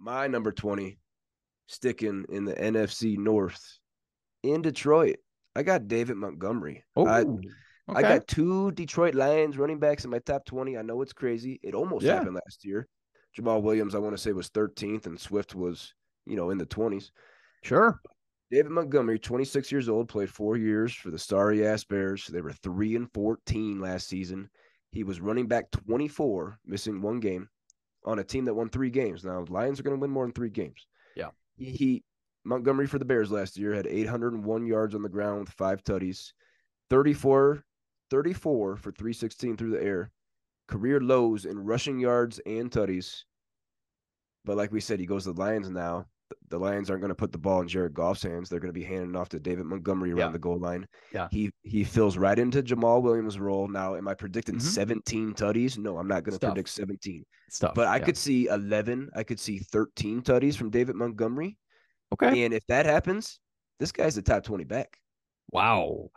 my number 20, sticking in the NFC North in Detroit. I got David Montgomery. Oh, I, okay. I got two Detroit Lions running backs in my top 20. I know it's crazy. It almost Yeah. happened last year. Jamaal Williams, I want to say, was 13th, and Swift was, you know, in the 20s. sure. David Montgomery, 26 years old, played four years for the sorry ass Bears. They were three and 14 last season. He was running back 24, missing one game on a team that won three games. Now, Lions are going to win more than three games. Yeah. He, he Montgomery for the Bears last year had 801 yards on the ground with five tutties, 34, 34 for 316 through the air, career lows in rushing yards and tutties. But like we said, he goes to the Lions now. The- Lions aren't going to put the ball in Jared Goff's hands. They're going to be handing off to David Montgomery around Yeah. the goal line. Yeah. He he fills right into Jamaal Williams' role. Now, am I predicting Mhm. 17 tutties? No, I'm not going to predict 17. Stuff. But I yeah. could see 11. I could see 13 tutties from David Montgomery. Okay. And if that happens, this guy's a top 20 back. Wow.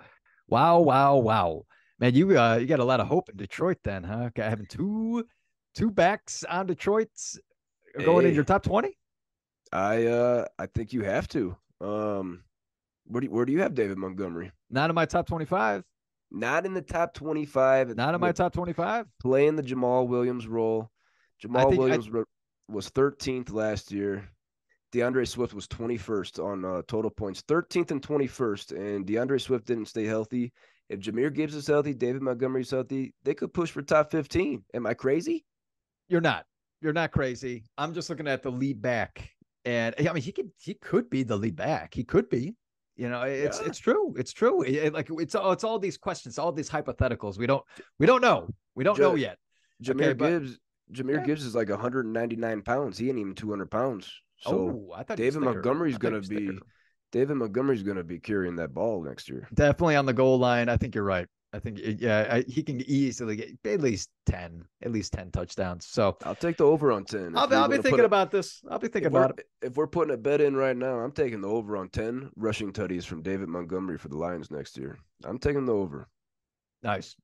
Wow. Wow. Wow. Man, you uh you got a lot of hope in Detroit then, huh? Okay, having two two backs on Detroit going in your top 20? I uh I think you have to. Um where do you, where do you have David Montgomery? Not in my top 25. Not in the top 25. Not in my top 25. playing the Jamaal Williams role. Jamaal think I- Williams was 13th last year. D'Andre Swift was 21st on uh, total points, 13th and 21st, and D'Andre Swift didn't stay healthy. If Jahmyr Gibbs is healthy, David Montgomery's healthy, they could push for top 15. Am I crazy? You're not. You're not crazy. I'm just looking at the lead back. And I mean, he could he could be the lead back. He could be. You know, it's Yeah. it's true. It's true. It- like it's all it's all these questions, all these hypotheticals. We don't we don't know. We don't know yet. Jahmyr Okay, but- Gibbs, Jahmyr Yeah. Gibbs is like 199 pounds. He ain't even 200 pounds. So oh, I thought David. Montgomery's gonna be. David Montgomery's gonna be carrying that ball next year. definitely on the goal line. I think you're right. I think eh, yeah, I, he can easily get at least ten, at least ten touchdowns. So I'll take the over on 10. I'll, be- I'll be thinking a- about this. I'll be thinking about it. if we're putting a bet in right now, I'm taking the over on 10 rushing tutties from David Montgomery for the Lions next year. I'm taking the over. Nice.